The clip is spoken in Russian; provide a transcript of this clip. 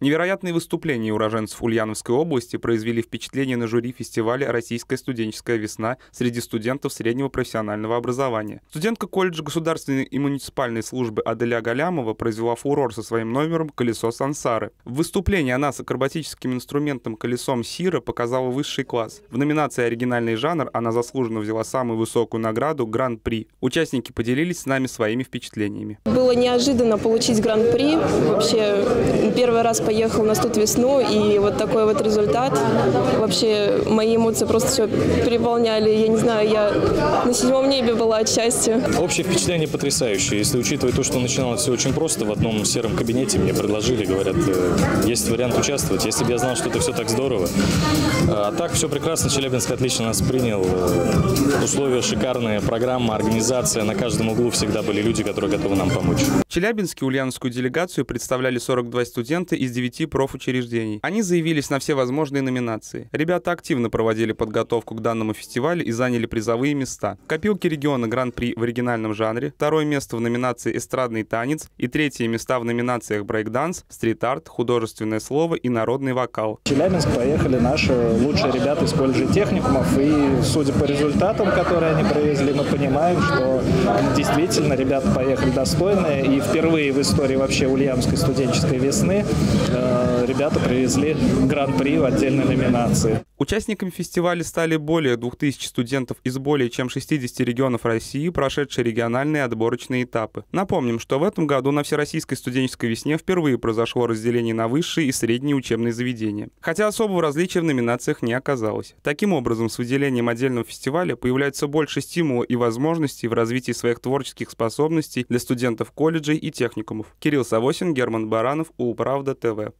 Невероятные выступления уроженцев Ульяновской области произвели впечатление на жюри фестиваля «Российская студенческая весна» среди студентов среднего профессионального образования. Студентка колледжа государственной и муниципальной службы Аделя Галямова произвела фурор со своим номером «Колесо сансары». В выступлении она с акробатическим инструментом «Колесом Сира» показала высший класс. В номинации «Оригинальный жанр» она заслуженно взяла самую высокую награду «Гран-при». Участники поделились с нами своими впечатлениями. Было неожиданно получить Гран-при. Вообще первый раз поехал на студ весну, и вот такой вот результат. Вообще мои эмоции просто все переполняли. Я не знаю, я на седьмом небе была от счастья. Общее впечатление потрясающее. Если учитывать то, что начиналось все очень просто, в одном сером кабинете мне предложили, говорят, «Э, есть вариант участвовать. Если бы я знал, что это все так здорово. А так все прекрасно, Челябинск отлично нас принял. Условия шикарные, программа, организация. На каждом углу всегда были люди, которые готовы нам помочь. В Челябинске ульяновскую делегацию представляли 42 студента из 9 профучреждений. Они заявились на все возможные номинации. Ребята активно проводили подготовку к данному фестивалю и заняли призовые места. В копилке региона Гран-при в оригинальном жанре, второе место в номинации «Эстрадный танец» и третье места в номинациях «Брейкданс», «Стрит-арт», «Художественное слово» и «Народный вокал». В Челябинск поехали наши лучшие ребята из колледжа техникумов, и судя по результатам, которые они привезли, мы понимаем, что действительно ребята поехали достойные, и впервые в истории вообще Ульяновской студенческой весны э, ребята привезли гран-при в отдельной номинации. Участниками фестиваля стали более 2000 студентов из более чем 60 регионов России, прошедшие региональные отборочные этапы. Напомним, что в этом году на Всероссийской студенческой весне впервые произошло разделение на высшие и средние учебные заведения. Хотя особого различия в номинациях не оказалось. Таким образом, с выделением отдельного фестиваля появляется больше стимула и возможностей в развитии своих творческих способностей для студентов колледжей и техникумов. Кирилл Савосин, Герман Баранов, Управда ТВ.